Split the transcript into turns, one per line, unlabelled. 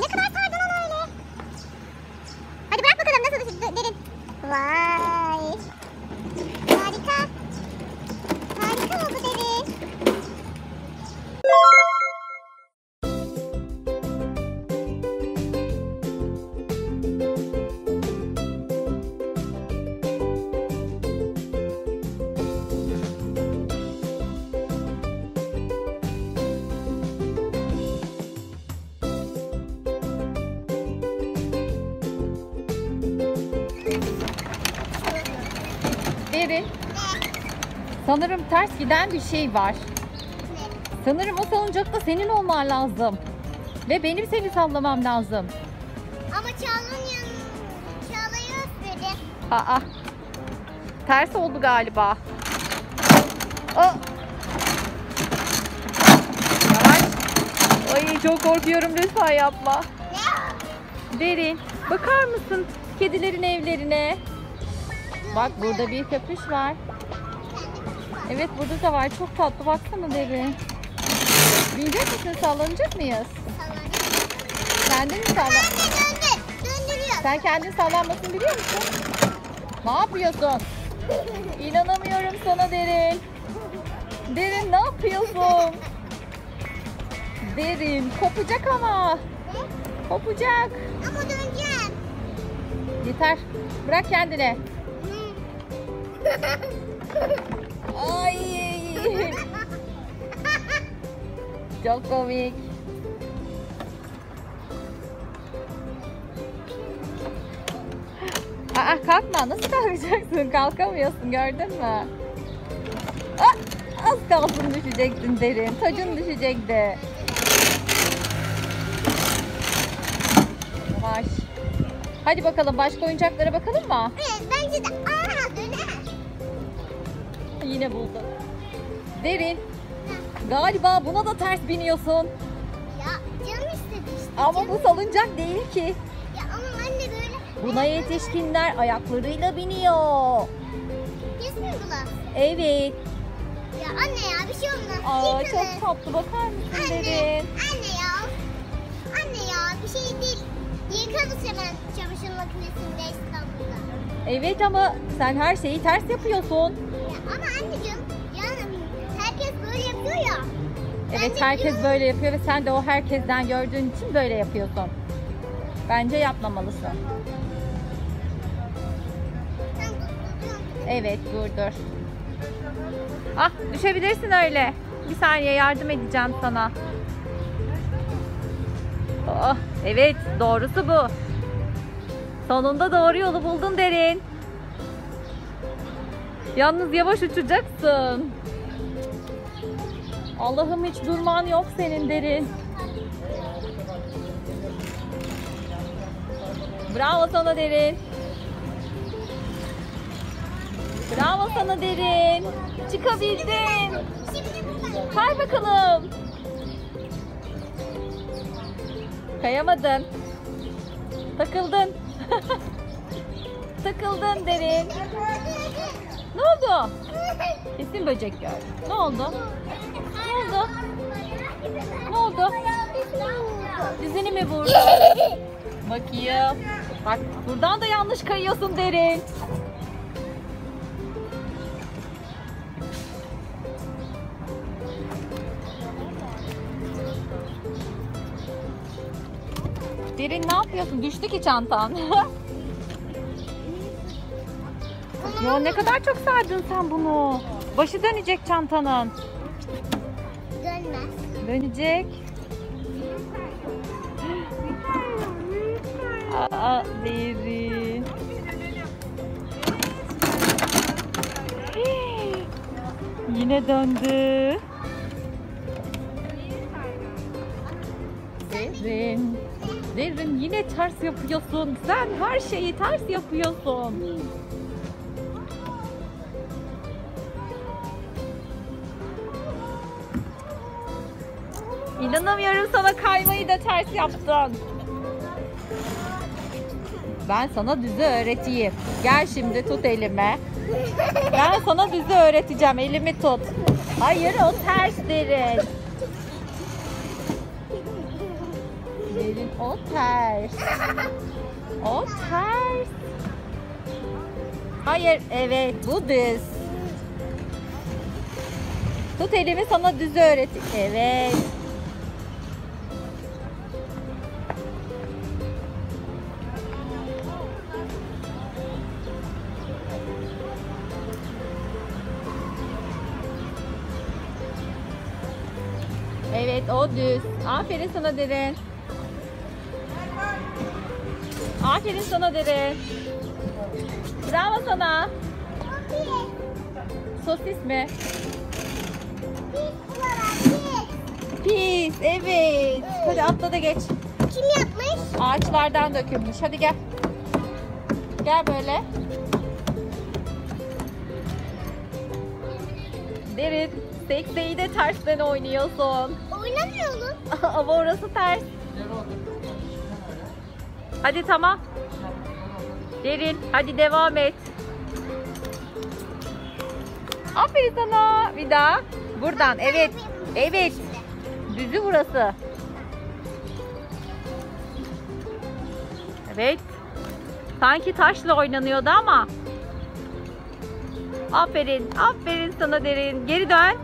Ne kadar sardın onu öyle. Hadi bırak bakalım nasıl düşün- derin. Vay. Derin.
Sanırım ters giden bir şey var. Sanırım o salıncakta senin olman lazım. Ve benim seni sallamam lazım.
Ama Çağla'nın yanı Çağla'yı öpmedi.
Aa. Ters oldu galiba. Aa. Yavaş. Ay çok korkuyorum lütfen yapma.
Ne?
Derin. Bakar mısın kedilerin evlerine? Bak burada bir köpüş var. Evet burada da var. Çok tatlı. Baksana Derin. Binecek misin? Sallanacak mıyız? Kendin mi sallan? Sen kendin sallanmasını biliyor musun? Ne yapıyorsun? İnanamıyorum sana Derin. Derin ne yapıyorsun? Derin kopacak ama. Kopacak.
Ama döneceğim.
Yeter. Bırak kendine. Ay. Çok komik. Aa kalkma. Nasıl kalkacaksın? Kalkamıyorsun. Gördün mü? Ah, az kalsın düşecektin derin. Tacın düşecekti. Yavaş. Hadi bakalım başka oyuncaklara bakalım mı?
Evet bence de. Aa döner.
Yine buldum. Derin. Galiba buna da ters biniyorsun.
Ya canım istedi işte.
Ama
canım.
bu salıncak değil ki.
Ya ama anne böyle.
Buna yetişkinler ayaklarıyla biniyor.
Mi glass?
Evet.
Ya anne ya bir şey olmaz.
Aa
Yıkılır.
çok tatlı bakar mısın
Anne,
Derin?
anne ya. Anne ya bir şey değil. Yıkarız hemen çamaşır makinesinde İstanbul'da.
Evet ama sen her şeyi ters yapıyorsun.
Ya ama anneciğim yani herkes böyle yapıyor ya. Ben
Evet herkes böyle yapıyor ve sen de o herkesten gördüğün için böyle yapıyorsun. Bence yapmamalısın. Evet dur dur. Ah düşebilirsin öyle. Bir saniye yardım edeceğim sana. Oh, evet doğrusu bu. Sonunda doğru yolu buldun derin. Yalnız yavaş uçacaksın. Allah'ım hiç durman yok senin derin. Bravo sana derin. Bravo sana derin. Çıkabildin. Kay bakalım. Kayamadın. Takıldın. Takıldın derin. Ne oldu? Kesin böcek gördüm. Ne oldu? Ne oldu? Ne oldu? Dizini mi vurdu? Bakayım. Bak buradan da yanlış kayıyorsun derin. Derin ne yapıyorsun? Düştü ki çantan. ya ne kadar çok sardın sen bunu. Başı dönecek çantanın.
Dönmez.
Dönecek. Aa, derin. Yine döndü. Derin. Derin yine ters yapıyorsun. Sen her şeyi ters yapıyorsun. İnanamıyorum sana kaymayı da ters yaptın. Ben sana düzü öğreteyim. Gel şimdi tut elime. Ben sana düzü öğreteceğim. Elimi tut. Hayır o ters derin. Derin o ters. O ters. Hayır, evet bu düz. Tut elimi sana düz öğret. Evet. Evet o düz. Aferin sana Derin. Aferin sana Derin. Bravo sana. Sosis mi? Pis. Evet. Hadi atla da geç.
Kim yapmış?
Ağaçlardan dökülmüş. Hadi gel. Gel böyle. Derin. Sekseyi de tersten oynuyorsun.
Oynamıyorum.
Ama orası ters. Hadi tamam. Derin. Hadi devam et. Aferin sana. Bir daha. Buradan. Evet. Evet. Düzü burası. Evet. Sanki taşla oynanıyordu ama. Aferin. Aferin sana derin. Geri dön.